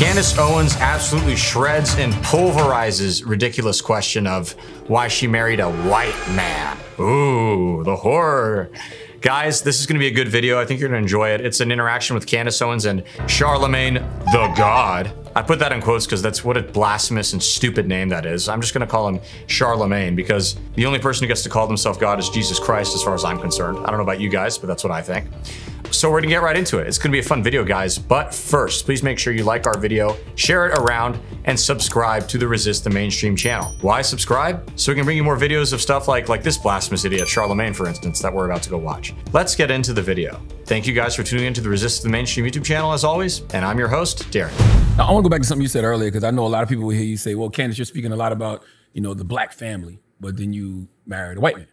Candace Owens absolutely shreds and pulverizes ridiculous question of why she married a white man. Ooh, the horror. Guys, this is to be a good video. I think you're to enjoy it. It's an interaction with Candace Owens and Charlamagne the God. I put that in quotes because that's what a blasphemous and stupid name that is. I'm just going to call him Charlamagne because the only person who gets to call himself God is Jesus Christ, as far as I'm concerned. I don't know about you guys, but that's what I think. So we're gonna get right into it. It's gonna be a fun video, guys. But first, please make sure you like our video, share it around, and subscribe to the Resist the Mainstream channel. Why subscribe? So we can bring you more videos of stuff like, like this blasphemous idiot, Charlamagne, for instance, that we're about to go watch. Let's get into the video. Thank you guys for tuning in to the Resist the Mainstream YouTube channel as always, and I'm your host, Darren. Now, I want to go back to something you said earlier because I know a lot of people will hear you say, "Well, Candace, you're speaking a lot about you know the black family, but then you married a white man."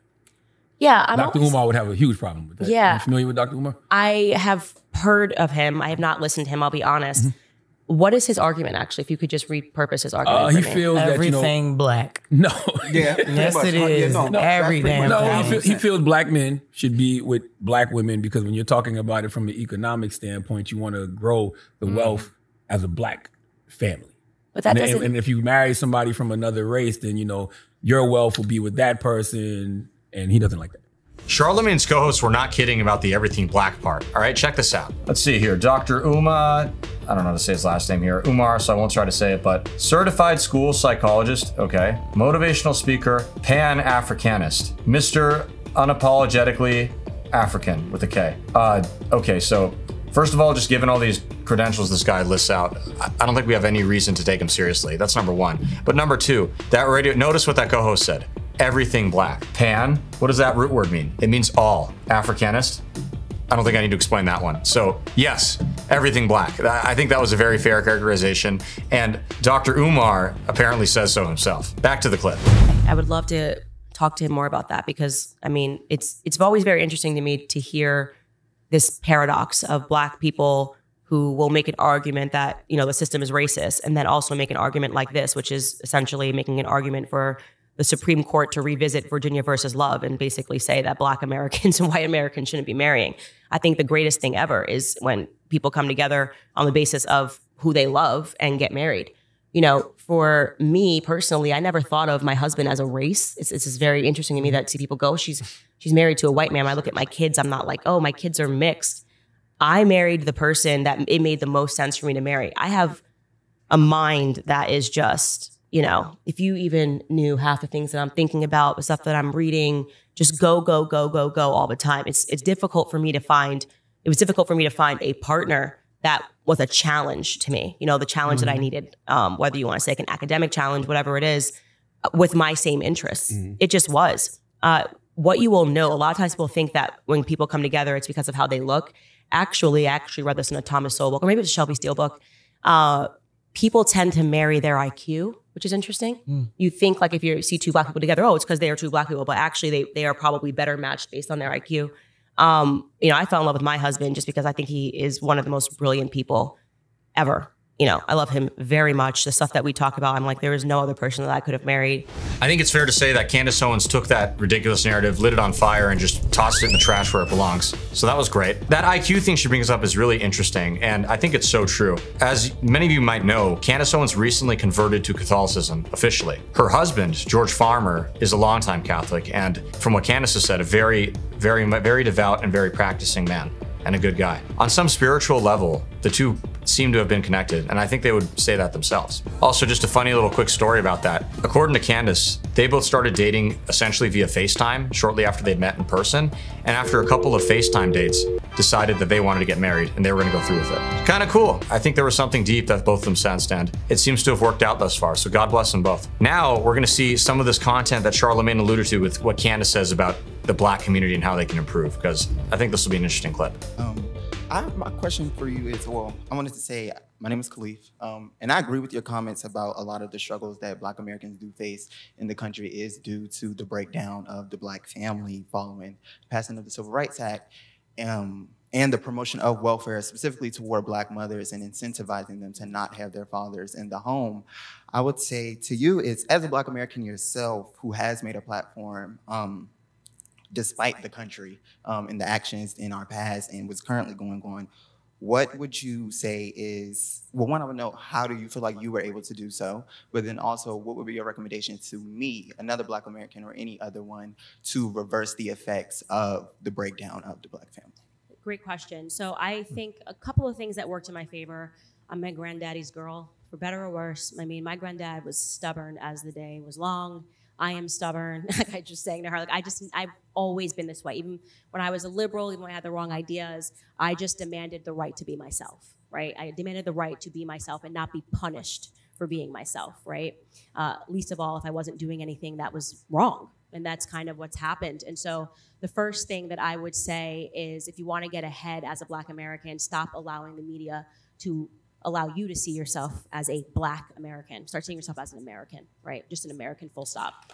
Yeah, I'm Dr. always- Umar would have a huge problem with that. Yeah. you familiar with Dr. Umar? I have heard of him. I have not listened to him. I'll be honest. Mm-hmm. What is his argument actually? If you could just repurpose his argument. Uh, he me. feels that you know, Everything black. no, Yeah, Yes, it is. Every damn no, thing. he, feel, he feels black men should be with black women because when you're talking about it from an economic standpoint, you want to grow the wealth as a black family. but that And, doesn't. and, and if you marry somebody from another race, then you know your wealth will be with that person, and he doesn't like that. Charlamagne's co-hosts were not kidding about the everything black part. All right, check this out. Let's see here. Dr. Uma, I don't know how to say his last name here. Umar, so I won't try to say it, but certified school psychologist, okay. Motivational speaker, pan-Africanist. Mr. Unapologetically African with a K. Uh, okay, so first of all, just given all these credentials this guy lists out, I- don't think we have any reason to take him seriously. That's number one. But number two, that radio, notice what that co-host said. Everything black. Pan, what does that root word mean? It means all. Africanist? I don't think I need to explain that one. So, yes, everything black. I think that was a very fair characterization. And Dr. Umar apparently says so himself. Back to the clip. I would love to talk to him more about that because I mean, it's it's always very interesting to me to hear this paradox of black people who will make an argument that you know the system is racist, and then also make an argument like this, which is essentially making an argument for the Supreme Court to revisit Virginia versus Love and basically say that Black Americans and white Americans shouldn't be marrying. I think the greatest thing ever is when people come together on the basis of who they love and get married you know, for me personally, I never thought of my husband as a race. It's, it's just very interesting to me that see people go, she's she's married to a white man. When I look at my kids, I'm not like, oh, my kids are mixed. I married the person that it made the most sense for me to marry. I have a mind that is just, you know, if you even knew half the things that I'm thinking about, the stuff that I'm reading, just go, go, go, go, go all the time. It's it's difficult for me to find. It was difficult for me to find a partner that was a challenge to me. You know, the challenge that I needed, um, whether you want to say like an academic challenge, whatever it is, uh, with my same interests. It just was. Uh, what you will know, a lot of times people think that when people come together, it's because of how they look. Actually, I actually read this in a Thomas Sowell book, or maybe it's a Shelby Steele book. Uh, people tend to marry their IQ, which is interesting. You think like if you see two black people together, oh, it's because they are two black people, but actually they they are probably better matched based on their IQ. Um, you know, I fell in love with my husband just because I think he is one of the most brilliant people ever. You know, I love him very much. The stuff that we talk about, I'm like, there is no other person that I could have married. I think it's fair to say that Candace Owens took that ridiculous narrative, lit it on fire, and just tossed it in the trash where it belongs. So that was great. That IQ thing she brings up is really interesting, and I think it's so true. As many of you might know, Candace Owens recently converted to Catholicism officially. Her husband, George Farmer, is a longtime Catholic, and from what Candace has said, a very, very, very devout and very practicing man and a good guy. On some spiritual level, the two seem to have been connected, and I think they would say that themselves. Also, just a funny little quick story about that. According to Candace, they both started dating essentially via FaceTime shortly after they'd met in person, and after a couple of FaceTime dates, decided that they wanted to get married and they were to go through with it. Kind of cool. I think there was something deep that both of them sensed, and it seems to have worked out thus far. So God bless them both. Now we're going to see some of this content that Charlamagne alluded to with what Candace says about the black community and how they can improve, because I think this will be an interesting clip. Um, I, my question for you is, well, I wanted to say, my name is Khalif, um, and I agree with your comments about a lot of the struggles that Black Americans do face in the country is due to the breakdown of the Black family following the passing of the Civil Rights Act, um, and the promotion of welfare, specifically toward Black mothers and incentivizing them to not have their fathers in the home. I would say to you, is as a Black American yourself who has made a platform. Um, despite the country um, and the actions in our past and what's currently going on. what would you say is well one i would know how do you feel like you were able to do so? But then also what would be your recommendation to me another black american or any other one to reverse the effects of the breakdown of the black family? Great question. So i think a couple of things that worked in my favor. I'm my granddaddy's girl for better or worse. I mean my granddad was stubborn as the day was long I am stubborn. like I just saying to her, like I just I've always been this way. Even when I was a liberal, even when I had the wrong ideas, I just demanded the right to be myself. Right? I demanded the right to be myself and not be punished for being myself. Right? Uh, least of all, if I wasn't doing anything that was wrong. And that's kind of what's happened. And so the first thing that I would say is if you want to get ahead as a Black American, stop allowing the media to allow you to see yourself as a black American. Start seeing yourself as an American, right? Just an American, full stop.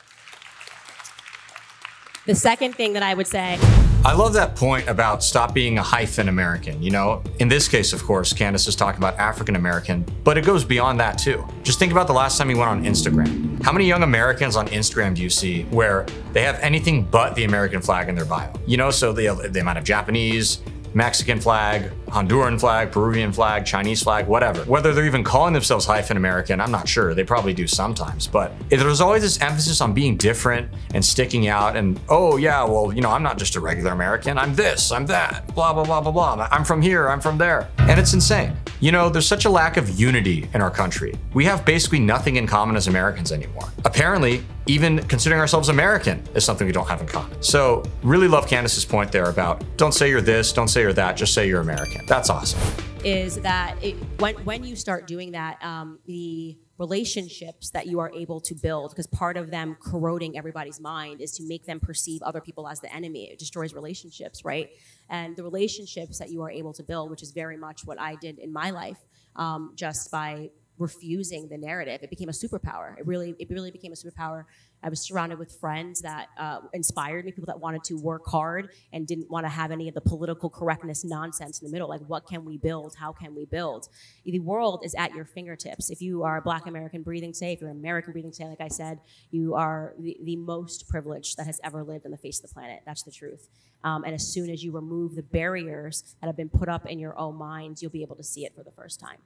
The second thing that I would say. I love that point about stop being a hyphen American. You know, in this case, of course, Candace is talking about African American, but it goes beyond that too. Just think about the last time you went on Instagram. How many young Americans on Instagram do you see where they have anything but the American flag in their bio? You know, so they, they might have Japanese, Mexican flag, Honduran flag, Peruvian flag, Chinese flag, whatever. Whether they're even calling themselves hyphen American, I'm not sure. They probably do sometimes. But there's always this emphasis on being different and sticking out and, oh, yeah, well, you know, I'm not just a regular American. I'm this, I'm that, blah, blah, blah, blah, blah. I'm from here, I'm from there. And it's insane. You know, there's such a lack of unity in our country. We have basically nothing in common as Americans anymore. Apparently, even considering ourselves American is something we don't have in common. So, really love Candace's point there about don't say you're this, don't say you're that, just say you're American. That's awesome. Is that it, when, when you start doing that, um, the relationships that you are able to build, because part of them corroding everybody's mind is to make them perceive other people as the enemy. It destroys relationships, right? And the relationships that you are able to build, which is very much what I did in my life, um, just by refusing the narrative. It became a superpower. It really, it really became a superpower. I was surrounded with friends that uh, inspired me, people that wanted to work hard and didn't want to have any of the political correctness nonsense in the middle. Like, what can we build? How can we build? The world is at your fingertips. If you are a Black American breathing safe, you're American breathing safe, like I said, you are the, the, most privileged that has ever lived on the face of the planet. That's the truth. Um, and as soon as you remove the barriers that have been put up in your own minds, you'll be able to see it for the first time.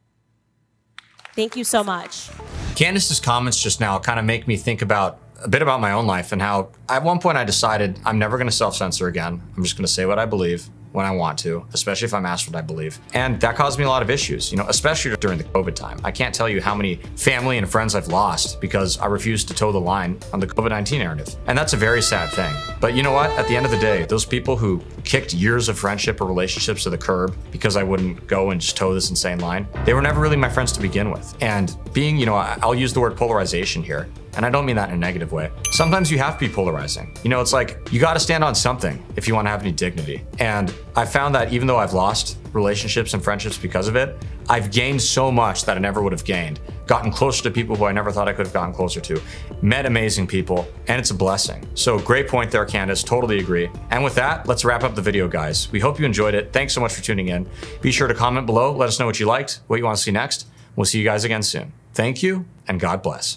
Thank you so much. Candace's comments just now kind of make me think about a bit about my own life and how at one point I decided I'm never going to self censor again. I'm just going to say what I believe when I want to, especially if I'm asked what I believe. And that caused me a lot of issues, you know, especially during the COVID time. I can't tell you how many family and friends I've lost because I refused to toe the line on the COVID 19 narrative. And that's a very sad thing. But you know what? At the end of the day, those people who kicked years of friendship or relationships to the curb because I wouldn't go and just toe this insane line, they were never really my friends to begin with. And being, you know, I'll use the word polarization here. And I don't mean that in a negative way. Sometimes you have to be polarizing. You know, it's like you got to stand on something if you want to have any dignity. And I found that even though I've lost relationships and friendships because of it, I've gained so much that I never would have gained. Gotten closer to people who I never thought I could have gotten closer to. Met amazing people, and it's a blessing. So great point there, Candace. Totally agree. And with that, let's wrap up the video, guys. We hope you enjoyed it. Thanks so much for tuning in. Be sure to comment below. Let us know what you liked, what you want to see next. We'll see you guys again soon. Thank you, and God bless.